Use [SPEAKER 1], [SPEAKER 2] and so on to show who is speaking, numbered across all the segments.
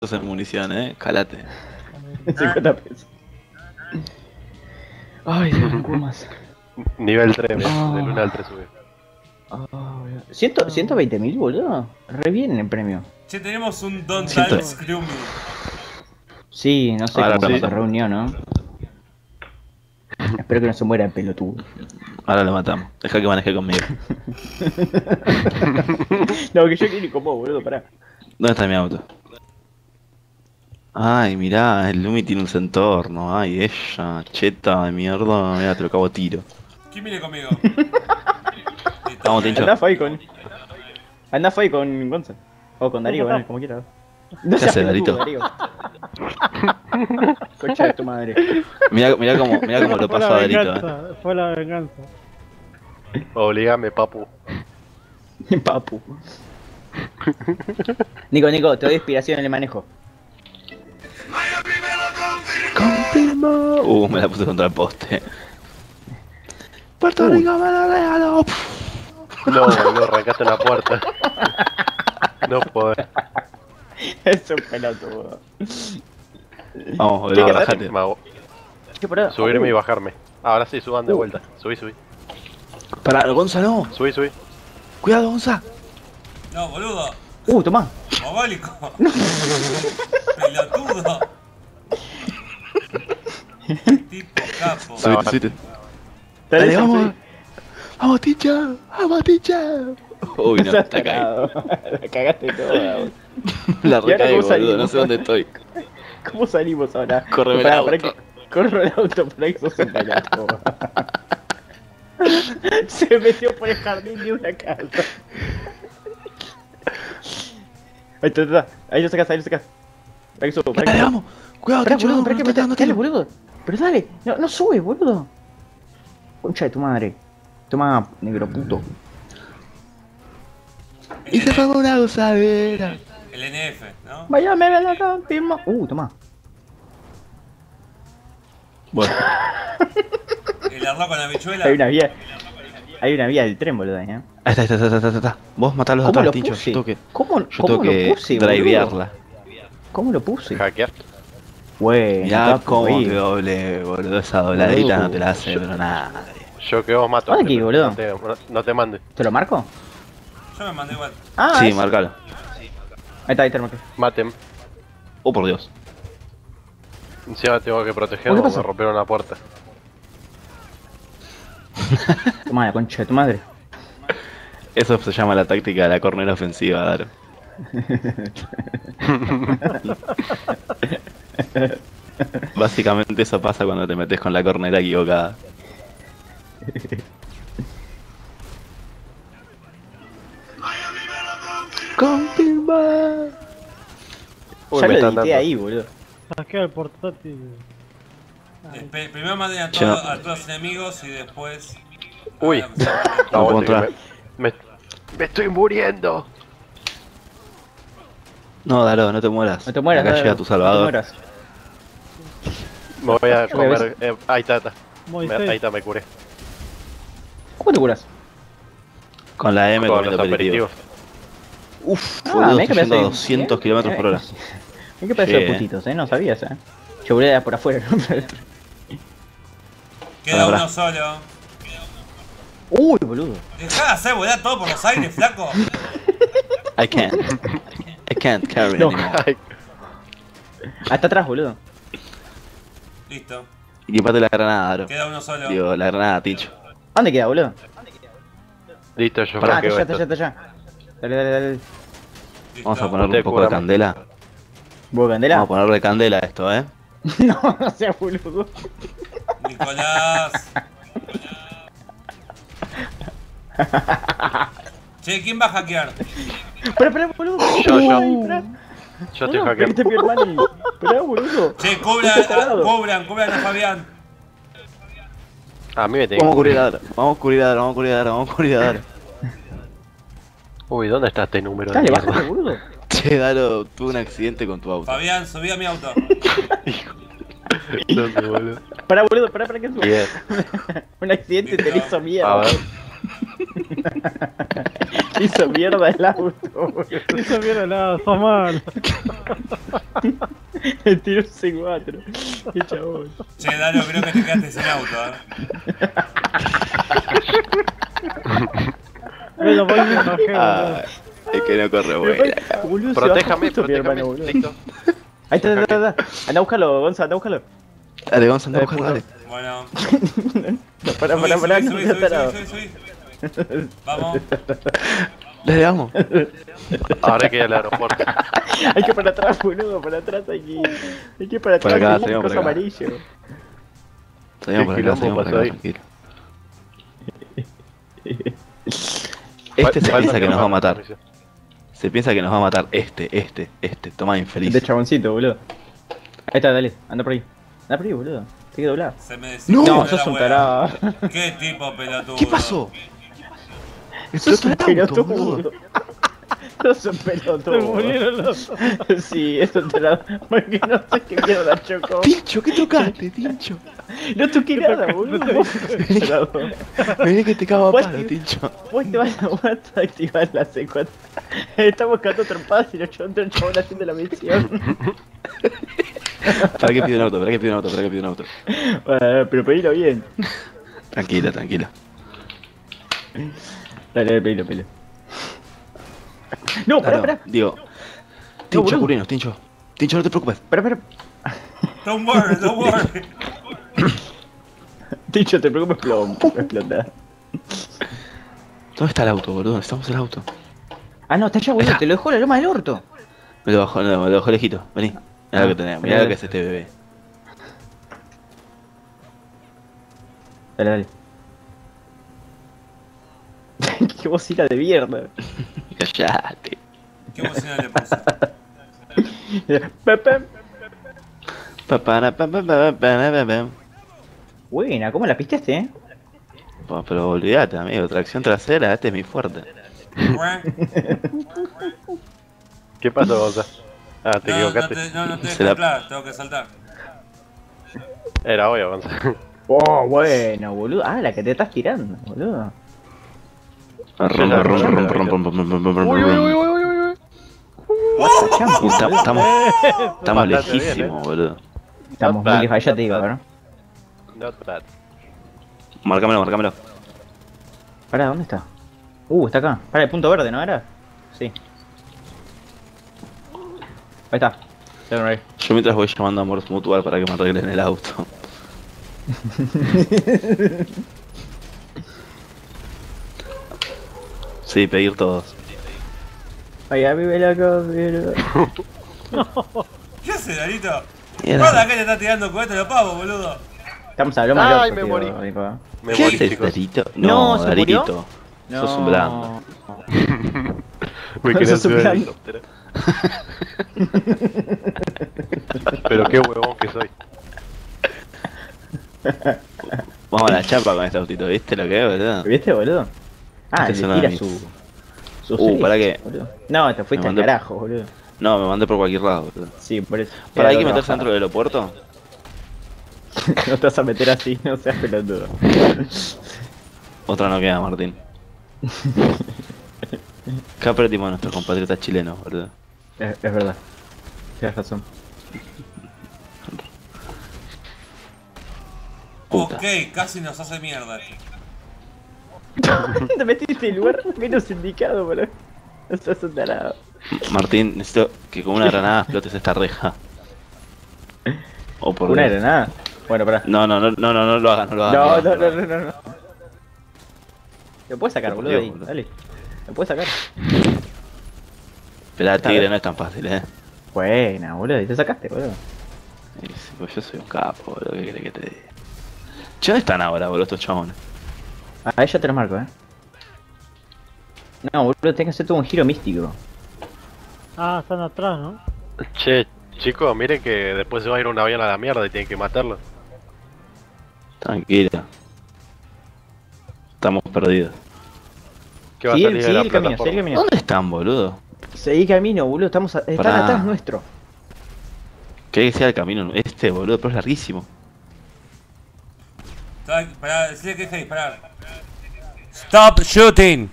[SPEAKER 1] en munición, eh. Calate.
[SPEAKER 2] 50 pesos. Ay, más.
[SPEAKER 3] Nivel 3,
[SPEAKER 2] Ah.
[SPEAKER 3] de 1 al 3 sube.
[SPEAKER 2] Ah, boludo. Ciento- 120 mil, boludo. Re bien el premio.
[SPEAKER 4] Che, tenemos un Die Screw Me.
[SPEAKER 2] Sí, no sé
[SPEAKER 1] Ahora
[SPEAKER 2] cómo
[SPEAKER 1] sí.
[SPEAKER 2] se reunió, ¿no? Espero que no se muera el pelotudo.
[SPEAKER 1] Ahora lo matamos. Deja que maneje conmigo.
[SPEAKER 2] no, que yo quiero ir con vos, boludo, pará.
[SPEAKER 1] ¿Dónde está mi auto? Ay, mirá, el Lumi tiene un centorno. Ay, ella, cheta de mierda. Mira, te lo cago a tiro.
[SPEAKER 4] ¿Quién viene conmigo?
[SPEAKER 1] Vamos, Tincho.
[SPEAKER 2] Andá Fai con. Andá Fai con Gonza. O con Darío, bueno, como quieras. No
[SPEAKER 1] ¿Qué
[SPEAKER 2] seas
[SPEAKER 1] hace,
[SPEAKER 2] pelotudo,
[SPEAKER 1] Darito?
[SPEAKER 2] Darío. Concha de tu madre.
[SPEAKER 1] Mirá, mirá cómo, mirá cómo lo
[SPEAKER 5] Fue
[SPEAKER 1] pasó
[SPEAKER 5] la
[SPEAKER 1] a Darito, eh.
[SPEAKER 5] fue la venganza.
[SPEAKER 3] Obligame, papu.
[SPEAKER 2] Papu. Nico, Nico, te doy inspiración en el manejo.
[SPEAKER 1] Uh, me la puse contra el poste. Puerto Rico me lo regaló.
[SPEAKER 3] No, boludo, arrancaste la puerta. No podés.
[SPEAKER 2] Es un pelotudo.
[SPEAKER 1] Vamos,
[SPEAKER 2] ¿Qué
[SPEAKER 1] boludo,
[SPEAKER 2] pará?
[SPEAKER 3] Subirme y
[SPEAKER 2] Uh,
[SPEAKER 3] bajarme. Ahora sí, suban de
[SPEAKER 2] Uh.
[SPEAKER 3] vuelta. Subí, subí.
[SPEAKER 1] Pará, Gonza, no.
[SPEAKER 3] Subí, subí.
[SPEAKER 1] Cuidado, Gonza.
[SPEAKER 4] No, boludo.
[SPEAKER 2] Uh, tomá.
[SPEAKER 4] Mogólico. Pelotudo. Tipo capo.
[SPEAKER 1] Subite, subite.
[SPEAKER 2] Dale,
[SPEAKER 1] Dale, vamos.
[SPEAKER 2] subí.
[SPEAKER 1] Vamos, Ticha. Vamos, Ticha. Uy, no, está caído.
[SPEAKER 2] tarado. La cagaste toda.
[SPEAKER 1] La
[SPEAKER 2] ¿Y ahora
[SPEAKER 1] recaí,
[SPEAKER 2] cómo
[SPEAKER 1] boludo.
[SPEAKER 2] salimos?
[SPEAKER 1] No sé dónde estoy.
[SPEAKER 2] ¿Cómo salimos ahora?
[SPEAKER 1] Córreme el auto.
[SPEAKER 2] pará que- Corro el auto, para que sos un pelotudo. Se metió por el jardín de una casa. Ahí está, ahí está. Ahí lo sacas, ahí lo sacas. Para que subo, para que
[SPEAKER 1] Dale,
[SPEAKER 2] subo.
[SPEAKER 1] vamos. Cuidado, Ticha.
[SPEAKER 2] boludo,
[SPEAKER 1] No,
[SPEAKER 2] pará
[SPEAKER 1] no
[SPEAKER 2] que Pero dale, no, no sube, boludo. Concha de tu madre. Toma, negro puto.
[SPEAKER 1] Y se fue una gozadera.
[SPEAKER 4] El NF, ¿no?
[SPEAKER 2] Vaya, me la confirma. Uh, toma.
[SPEAKER 1] Bueno,
[SPEAKER 4] El arroz con la bichuela.
[SPEAKER 2] Hay una vía. Hay una vía del tren, boludo, ¿eh?
[SPEAKER 1] ahí está, ahí está, ahí está, ahí está, está. Vos matá a los
[SPEAKER 2] ¿Cómo
[SPEAKER 1] otros
[SPEAKER 2] lo
[SPEAKER 1] Ticho.
[SPEAKER 2] puse?
[SPEAKER 1] Yo tengo que,
[SPEAKER 2] ¿Cómo,
[SPEAKER 1] yo
[SPEAKER 2] cómo
[SPEAKER 1] tengo que
[SPEAKER 2] lo puse,
[SPEAKER 1] drivearla.
[SPEAKER 2] ¿Cómo lo puse?
[SPEAKER 3] Hackear.
[SPEAKER 2] Papu,
[SPEAKER 1] cómo
[SPEAKER 2] ahí.
[SPEAKER 1] que doble, boludo. Esa dobladita
[SPEAKER 2] Boludo.
[SPEAKER 1] no te la hace, pero nada.
[SPEAKER 3] Yo que vos mato.
[SPEAKER 2] Aquí, boludo.
[SPEAKER 3] No te, no- te mande.
[SPEAKER 2] ¿Te lo marco?
[SPEAKER 4] Yo me mandé igual.
[SPEAKER 2] Ah,
[SPEAKER 1] Sí, marcalo.
[SPEAKER 2] Ahí está, ahí te lo marqué.
[SPEAKER 3] Maten.
[SPEAKER 1] Oh, por Dios.
[SPEAKER 3] Encima tengo que proteger
[SPEAKER 2] ¿Qué
[SPEAKER 3] o
[SPEAKER 2] pasó?
[SPEAKER 3] me rompieron la puerta.
[SPEAKER 2] Toma la concha de tu madre.
[SPEAKER 1] Eso se llama la táctica de la cornera ofensiva, Daro. Básicamente eso pasa cuando te metes con la cornera equivocada. Confirma.
[SPEAKER 3] Uy,
[SPEAKER 2] ya
[SPEAKER 3] me
[SPEAKER 2] lo
[SPEAKER 3] están
[SPEAKER 2] edité ahí, boludo.
[SPEAKER 5] Saqueo el portátil.
[SPEAKER 4] Espe- Primero mandé a,
[SPEAKER 1] no.
[SPEAKER 4] todos los enemigos y después.
[SPEAKER 3] Uy. No,
[SPEAKER 1] puedo entrar.
[SPEAKER 3] me, me, me estoy muriendo.
[SPEAKER 1] No, Daro, no te mueras.
[SPEAKER 2] No te mueras,
[SPEAKER 1] Acá llega tu
[SPEAKER 2] No te
[SPEAKER 1] salvador.
[SPEAKER 2] mueras.
[SPEAKER 3] Me voy a comer. eh, ahí está, ahí está. Me- ahí está, me curé.
[SPEAKER 2] ¿Cómo te curas?
[SPEAKER 1] Con la M
[SPEAKER 3] Con
[SPEAKER 1] comiendo
[SPEAKER 3] los
[SPEAKER 1] aperitivo.
[SPEAKER 3] aperitivos.
[SPEAKER 1] Uf,
[SPEAKER 2] Ah,
[SPEAKER 1] boludo, estoy
[SPEAKER 2] que
[SPEAKER 1] yendo a
[SPEAKER 2] pedazo de-
[SPEAKER 1] 200
[SPEAKER 2] mirá-
[SPEAKER 1] kilómetros por hora.
[SPEAKER 2] Mira qué pedazo de
[SPEAKER 1] Sí, eh.
[SPEAKER 2] putitos, eh. No sabías, eh. Yo volé por afuera, ¿no?
[SPEAKER 4] Queda uno solo.
[SPEAKER 2] Uy, boludo.
[SPEAKER 4] Dejá de hacer volar todo por los aires, flaco.
[SPEAKER 1] I can't. I can't carry
[SPEAKER 2] No.
[SPEAKER 1] anymore.
[SPEAKER 2] Hasta atrás, boludo.
[SPEAKER 4] Listo.
[SPEAKER 1] Equipate la granada, Daro.
[SPEAKER 4] Queda uno solo.
[SPEAKER 1] Digo, la granada, Ticho.
[SPEAKER 2] ¿Dónde queda, boludo?
[SPEAKER 3] Listo, yo
[SPEAKER 2] está
[SPEAKER 3] flaqueo
[SPEAKER 2] allá, está
[SPEAKER 3] esto.
[SPEAKER 2] está allá. Dale, dale, dale.
[SPEAKER 4] Listo.
[SPEAKER 1] Vamos a ponerle un poco de candela.
[SPEAKER 2] ¿Vos candela?
[SPEAKER 1] Vamos a ponerle candela a esto, eh.
[SPEAKER 2] no, no seas boludo.
[SPEAKER 4] Nicolás. Che, ¿quién va a hackear?
[SPEAKER 2] Espera, espera, boludo.
[SPEAKER 3] Yo, yo.
[SPEAKER 2] Ay.
[SPEAKER 3] Yo estoy hackeando.
[SPEAKER 2] Esperá, boludo.
[SPEAKER 4] Che,
[SPEAKER 2] tarado.
[SPEAKER 4] cubran, cubran a Fabián.
[SPEAKER 3] A mí me tengo.
[SPEAKER 1] Vamos a cubrir a Daro. Vamos a cubrir a Daro, vamos a cubrir a Daro, vamos a cubrir a Daro.
[SPEAKER 3] Uy, ¿dónde está este número de
[SPEAKER 2] Dale,
[SPEAKER 3] mierda?
[SPEAKER 2] bájate, boludo.
[SPEAKER 1] Che, Daro, tuve un accidente con tu auto.
[SPEAKER 4] Fabián, subí a mi auto.
[SPEAKER 3] ¿Dónde, boludo?
[SPEAKER 2] Pará, boludo, pará, pará que suba.
[SPEAKER 3] Bien.
[SPEAKER 2] Un accidente te hizo
[SPEAKER 3] A
[SPEAKER 2] mierda. hizo mierda el auto, boludo.
[SPEAKER 5] Eso viene nada, sos malo.
[SPEAKER 2] Le tiró un C4. Qué chabón.
[SPEAKER 4] Che, Dano, creo que te quedaste sin auto, ¿eh?
[SPEAKER 5] Bueno, voy me enojé,
[SPEAKER 1] ah, Es que no corre buena.
[SPEAKER 2] Boludo,
[SPEAKER 3] protéjame,
[SPEAKER 2] justo,
[SPEAKER 3] protéjame, listo.
[SPEAKER 2] Ahí está, está, está. Anda, búscalo, Gonza, anda, búscalo.
[SPEAKER 1] Dale, Gonza,
[SPEAKER 2] anda,
[SPEAKER 1] búscalo, dale.
[SPEAKER 4] Bueno.
[SPEAKER 2] no, pará, pará, pará.
[SPEAKER 4] Subí, subí, subí, subí, subí. Vamos.
[SPEAKER 1] Dale, vamos.
[SPEAKER 3] Ahora hay que ir al aeropuerto.
[SPEAKER 2] Hay que para atrás, boludo, para atrás hay que ir. Hay que ir para atrás,
[SPEAKER 1] acá,
[SPEAKER 2] hay cosa amarillo.
[SPEAKER 1] Seguimos por acá, seguimos por
[SPEAKER 3] pasó
[SPEAKER 1] acá, tranquilo. Este se piensa que nos va a matar. Se piensa que nos va a matar. Este, este, este. Toma infeliz.
[SPEAKER 2] Este chaboncito, boludo. Ahí está, dale, anda por ahí. Anda por ahí, boludo. Te que doblar.
[SPEAKER 4] Se me
[SPEAKER 1] No.
[SPEAKER 2] sos un tarado.
[SPEAKER 4] Qué tipo pelotudo.
[SPEAKER 1] ¿Qué pasó?
[SPEAKER 2] Un
[SPEAKER 1] Explotó el auto,
[SPEAKER 2] pelotudo. Sos un
[SPEAKER 5] Se
[SPEAKER 2] pelotudo.
[SPEAKER 5] murieron los dos.
[SPEAKER 2] Sí, es un tarado. Porque no sé qué mierda chocó.
[SPEAKER 1] Tincho, ¿qué tocaste, Tincho?
[SPEAKER 2] No toqué nada, boludo.
[SPEAKER 1] Vení que te cago a palo, Tincho.
[SPEAKER 2] Vos te vas a, vas a activar la C4. Estamos buscando trompadas y los chabón el chabón haciendo la misión.
[SPEAKER 1] ¿Para qué pido un auto? ¿Para qué pido un auto? ¿Para qué pido un auto?
[SPEAKER 2] Bueno, pero pedilo bien.
[SPEAKER 1] Tranquila, tranquila.
[SPEAKER 2] Dale, dale, pedilo, pedilo. No, pará, pará.
[SPEAKER 1] Digo. Tincho, curinos, Tincho. Tincho, no te preocupes.
[SPEAKER 2] Pará, pará.
[SPEAKER 4] Don't worry, don't worry.
[SPEAKER 2] Dicho, te preocupes, plom. Explota.
[SPEAKER 1] ¿Dónde está el auto, boludo? Necesitamos el auto.
[SPEAKER 2] Ah, no, está allá, boludo. Te lo dejó la loma del orto.
[SPEAKER 1] Me lo bajó, no, me lo bajó lejito. Vení. Mirá lo que tenemos. Mirá lo que es este bebé.
[SPEAKER 2] Dale, dale. Qué bocina de mierda.
[SPEAKER 1] Callate.
[SPEAKER 4] ¿Qué bocina le puse?
[SPEAKER 2] Buena, ¿cómo la pisteaste, eh?
[SPEAKER 1] Pa, Pero olvídate, amigo. Tracción trasera, este es mi fuerte.
[SPEAKER 3] ¿Qué pasó, Gonza? Ah, te
[SPEAKER 4] No, no
[SPEAKER 3] equivocaste.
[SPEAKER 4] te, no, no te
[SPEAKER 1] Se
[SPEAKER 4] dejes
[SPEAKER 1] la-
[SPEAKER 4] tengo que saltar.
[SPEAKER 3] Era obvio, Gonza.
[SPEAKER 2] Oh, bueno, boludo. Ah, la que te estás tirando, boludo.
[SPEAKER 3] Uy, uy, uy,
[SPEAKER 1] Estamos, estamos, lejísimos, boludo.
[SPEAKER 2] Estamos muy lejos, ya te digo. ¿no?
[SPEAKER 3] Not bad.
[SPEAKER 1] Marcámelo, marcámelo.
[SPEAKER 2] Pará, ¿dónde está? Uh, está acá. Pará, el punto verde, ¿no era? Sí. Ahí está.
[SPEAKER 1] Yo mientras voy llamando a Morse Mutual para que me arreglen el auto. Sí, pedir todos.
[SPEAKER 2] Ay, a mí me la comieron.
[SPEAKER 4] ¿Qué hace, Darito?
[SPEAKER 1] Mierda.
[SPEAKER 4] Guarda que te está tirando cohetes los pavos, boludo.
[SPEAKER 2] Estamos hablando más
[SPEAKER 3] Ay,
[SPEAKER 2] loco,
[SPEAKER 3] me morí. Me
[SPEAKER 1] ¿Qué haces. Darito?
[SPEAKER 2] No,
[SPEAKER 1] No. Darito. Sos un blando.
[SPEAKER 3] Me quería subir al helicóptero. Pero qué huevón que soy.
[SPEAKER 1] Vamos a la chapa con este autito, ¿viste lo que es, boludo?
[SPEAKER 2] ¿Viste, boludo? Ah,
[SPEAKER 1] Este
[SPEAKER 2] le
[SPEAKER 1] es
[SPEAKER 2] tira su... su
[SPEAKER 1] Uh, ¿para qué?
[SPEAKER 2] boludo. No, te fuiste
[SPEAKER 1] Me
[SPEAKER 2] al
[SPEAKER 1] mandé-
[SPEAKER 2] carajo, boludo.
[SPEAKER 1] No, me mandé por cualquier lado, boludo.
[SPEAKER 2] Sí, por eso.
[SPEAKER 1] ¿Para hay que meterse dentro del aeropuerto?
[SPEAKER 2] no te vas a meter así, no seas pelotudo.
[SPEAKER 1] Otra no queda, Martín. Acá perdimos a nuestros compatriotas chilenos, boludo.
[SPEAKER 2] Es, es verdad. Tienes razón.
[SPEAKER 1] Puta.
[SPEAKER 4] Ok, casi nos hace mierda.
[SPEAKER 2] te metiste en el lugar menos indicado, boludo. No seas un tarado.
[SPEAKER 1] Martín, necesito que con una granada explotes esta reja. O por
[SPEAKER 2] Una
[SPEAKER 1] Dios.
[SPEAKER 2] granada. Bueno, pará.
[SPEAKER 1] No, no, no, no, no, no lo hagas, no lo hagas.
[SPEAKER 2] No, no, no, no, no, no. Lo puedes sacar, boludo,
[SPEAKER 1] Dios,
[SPEAKER 2] ahí.
[SPEAKER 1] boludo.
[SPEAKER 2] Dale. Lo puedes sacar.
[SPEAKER 1] Esperá, tigre, no es tan fácil, eh.
[SPEAKER 2] Buena, boludo. Y te sacaste, boludo.
[SPEAKER 1] Pues yo soy un capo, boludo, ¿qué querés que te diga? ¿dónde están ahora, boludo, estos chabones?
[SPEAKER 2] Ahí ya te lo marco, eh. No, boludo, tenés que hacer todo un giro místico.
[SPEAKER 5] Ah, están atrás, ¿no?
[SPEAKER 3] Che, chicos, miren que después se va a ir un avión a la mierda y tienen que matarlo.
[SPEAKER 1] Tranquila. Estamos perdidos.
[SPEAKER 3] ¿Qué va a salir de la
[SPEAKER 2] el camino, sigue el camino.
[SPEAKER 1] ¿Dónde están, boludo?
[SPEAKER 2] Seguí camino, boludo. Estamos a- están
[SPEAKER 1] Pará.
[SPEAKER 2] atrás nuestro.
[SPEAKER 1] ¿Querés que sea el camino este, boludo? Pero es larguísimo.
[SPEAKER 4] Decirle que deje de disparar. Stop shooting.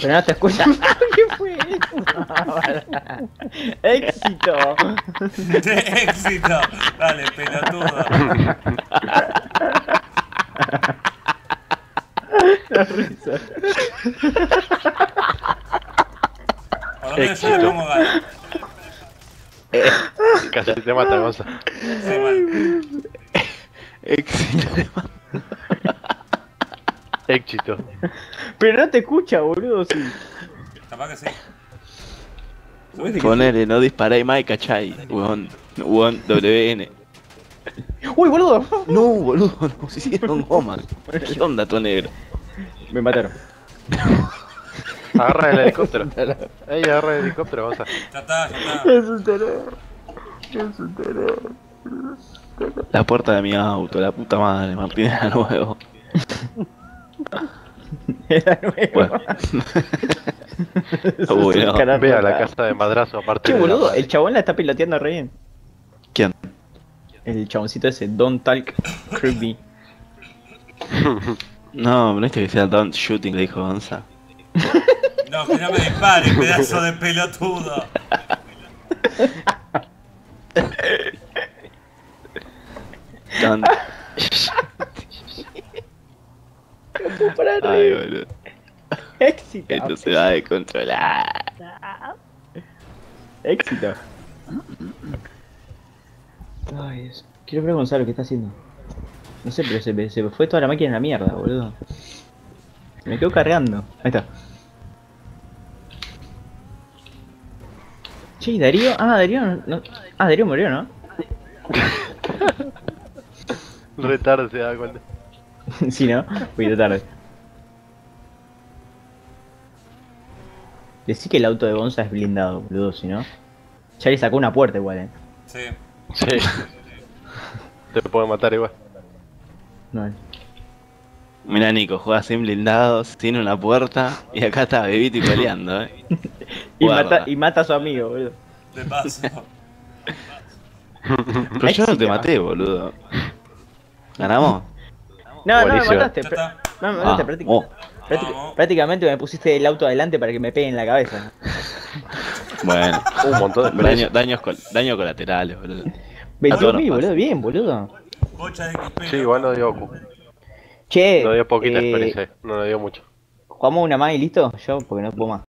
[SPEAKER 2] Pero no te escucha. ¿Qué fue eso? ¡Éxito!
[SPEAKER 4] ¡Éxito! Dale, pelotudo.
[SPEAKER 2] La risa.
[SPEAKER 4] Por lo menos yo le pongo ganas.
[SPEAKER 3] Casi te mata, Gonza.
[SPEAKER 4] Sí, mal.
[SPEAKER 1] Éxito.
[SPEAKER 3] Éxito.
[SPEAKER 2] Pero no te escucha, boludo. Sí.
[SPEAKER 4] Capaz que sí.
[SPEAKER 1] Ponele, no disparáis más, cachai. Weón, weón, WN.
[SPEAKER 2] ¡Uy, boludo!
[SPEAKER 1] No, boludo, nos hicieron goma. ¿Qué onda, tu negro?
[SPEAKER 2] Me mataron.
[SPEAKER 3] Agarra el helicóptero. Ey, agarra el helicóptero, Gonza.
[SPEAKER 4] Ya está, ya está.
[SPEAKER 2] Es un terror. Es un terror.
[SPEAKER 1] La puerta de mi auto, la puta madre, Martín era nuevo.
[SPEAKER 2] Era nuevo.
[SPEAKER 1] Bueno. Uy, no.
[SPEAKER 2] Carajo,
[SPEAKER 3] Ve a la casa de madrazo aparte.
[SPEAKER 2] Che, boludo, el chabón la está piloteando re bien.
[SPEAKER 1] ¿Quién?
[SPEAKER 2] El chaboncito ese, Don't Talk Creepy.
[SPEAKER 1] No, no es que sea don't shooting, le dijo Gonza.
[SPEAKER 4] No, que no me dispare, pedazo de pelotudo.
[SPEAKER 1] Don't... Ay, boludo.
[SPEAKER 2] Éxito.
[SPEAKER 1] Esto se va a descontrolar.
[SPEAKER 2] Éxito. Ay, Dios. Quiero ver a Gonzalo qué está haciendo. No sé, pero se, se fue toda la máquina en la mierda, boludo. Me quedo cargando. Ahí está. Che, ¿y Darío. Ah, Darío no, no- Ah, Darío murió, ¿no?
[SPEAKER 3] Re tarde se da cuenta.
[SPEAKER 2] sí, ¿no? Poquito tarde. Decí que el auto de Gonza es blindado, boludo, si no. Ya le sacó una puerta igual, eh.
[SPEAKER 4] Sí.
[SPEAKER 3] Sí. Te puede matar igual.
[SPEAKER 2] No,
[SPEAKER 1] Mira, Nico, juega sin blindados, sin una puerta, y acá está bebito y peleando, eh.
[SPEAKER 2] y, mata, y mata a su amigo, boludo.
[SPEAKER 4] De paso.
[SPEAKER 1] Pero yo no te maté, boludo. ¿Ganamos?
[SPEAKER 2] No, no me mataste. No me mataste
[SPEAKER 1] Ah,
[SPEAKER 2] prácti-
[SPEAKER 1] oh.
[SPEAKER 2] prácti-
[SPEAKER 4] Vamos.
[SPEAKER 2] prácticamente me pusiste el auto adelante para que me pegue en la cabeza.
[SPEAKER 1] Bueno,
[SPEAKER 3] Un montón de
[SPEAKER 1] daño, daños, col- daños colaterales, boludo.
[SPEAKER 2] 21
[SPEAKER 1] no
[SPEAKER 2] mil,
[SPEAKER 1] pasa.
[SPEAKER 2] boludo, bien, boludo.
[SPEAKER 4] Bocha de XP.
[SPEAKER 3] Sí, igual no dio,
[SPEAKER 2] Che,
[SPEAKER 3] no dio poquita
[SPEAKER 2] eh,
[SPEAKER 3] experiencia. No le dio mucho.
[SPEAKER 2] jugamos una más y listo. Yo, porque no puedo más.